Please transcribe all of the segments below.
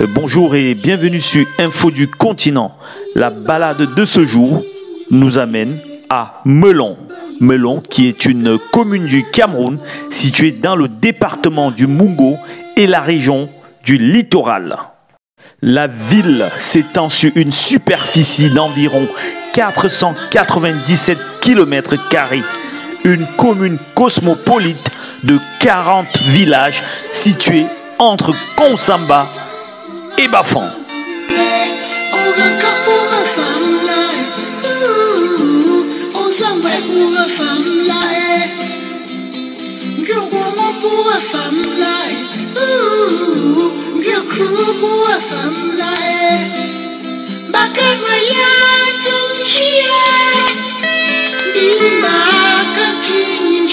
Euh, Bonjour et bienvenue sur Info du continent. La balade de ce jour nous amène à Melon. Melon qui est une commune du Cameroun située dans le département du Mungo et la région du littoral. La ville s'étend sur une superficie d'environ 497 km, une commune cosmopolite de 40 villages situés entre Konsamba et Bafan.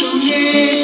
Nous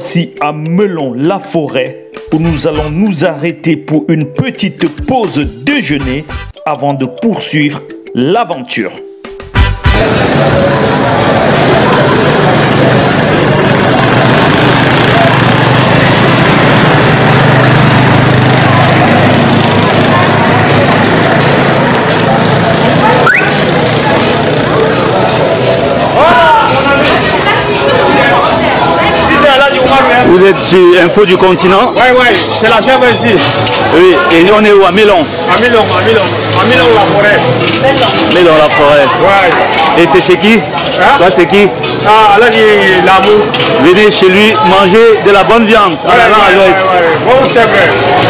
voici à Melon, la forêt, où nous allons nous arrêter pour une petite pause déjeuner avant de poursuivre l'aventure. Sur Info du continent. Oui, oui, c'est la chèvre ici. Oui, et on est où À Mélon À Mélon, à Mélon. À Mélon, la forêt. Mélon, la forêt. Ouais. Et c'est chez qui? Hein? Toi, c'est qui? Ah, là, il l'amour. Venez chez lui manger de la bonne viande. Ouais, à ouais, ouais, l'ouest. ouais. Bon, c'est vrai.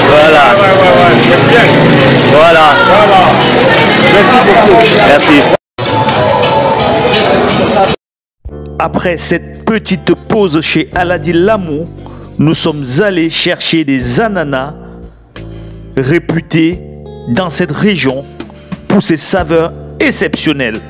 Voilà, Ouais, ouais, ouais, c'est bien. voilà. Voilà. Merci beaucoup. Merci. Après cette petite pause chez Aladi Lamou, nous sommes allés chercher des ananas réputés dans cette région pour ses saveurs exceptionnelles.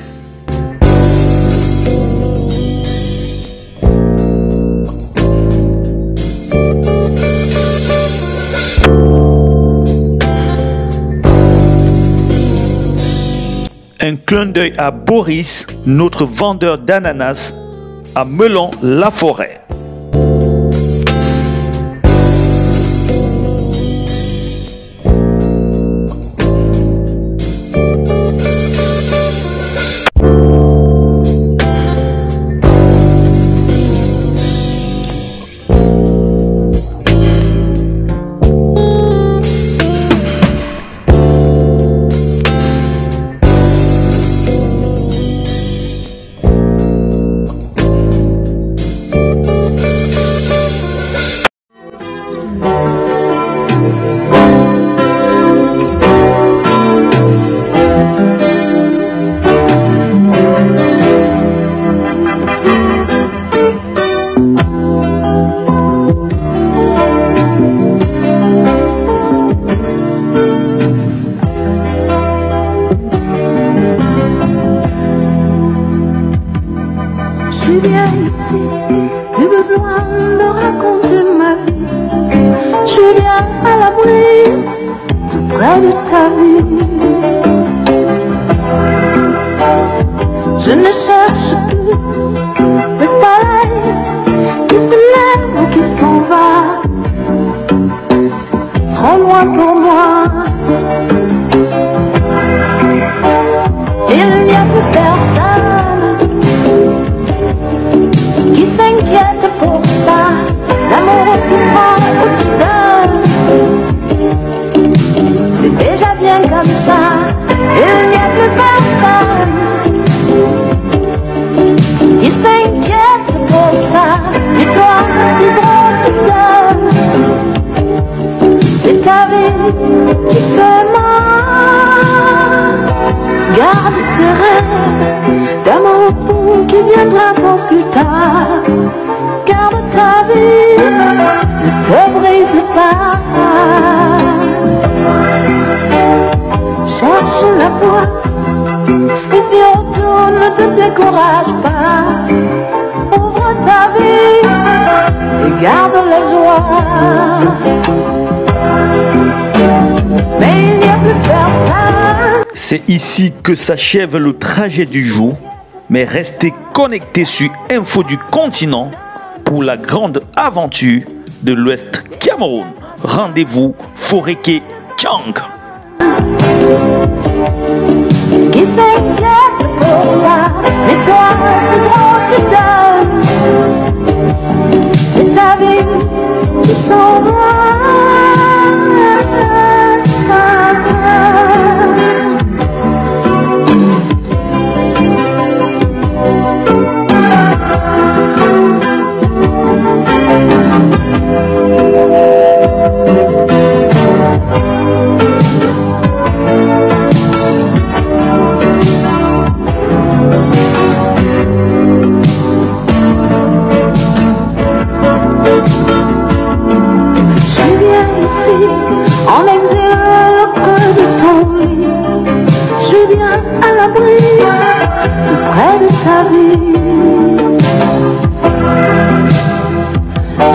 Un clin d'œil à Boris, notre vendeur d'ananas à Melon-la-Forêt. De ta vie. Je ne cherche plus le soleil qui se lève ou qui s'en va. Trop loin pour moi. Mal. Garde tes rêves d'amour fou qui viendra pour plus tard. Garde ta vie, ne te brise pas. Cherche la voie et surtout ne te décourage pas. Ouvre ta vie et garde la joie. C'est ici que s'achève le trajet du jour, mais restez connectés sur Info du continent pour la grande aventure de l'Ouest Cameroun. Rendez-vous Foreke Chang. En exil creux de ton lit. Je suis bien à l'abri, tout près de ta vie.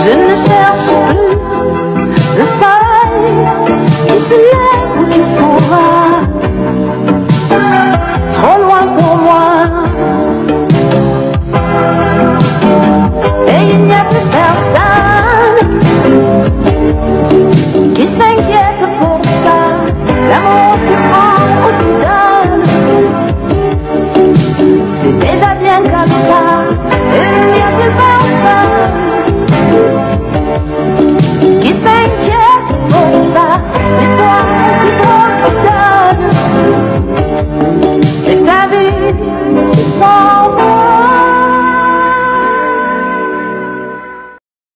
Je ne cherche plus le soleil qui se lève ou qui s'en va.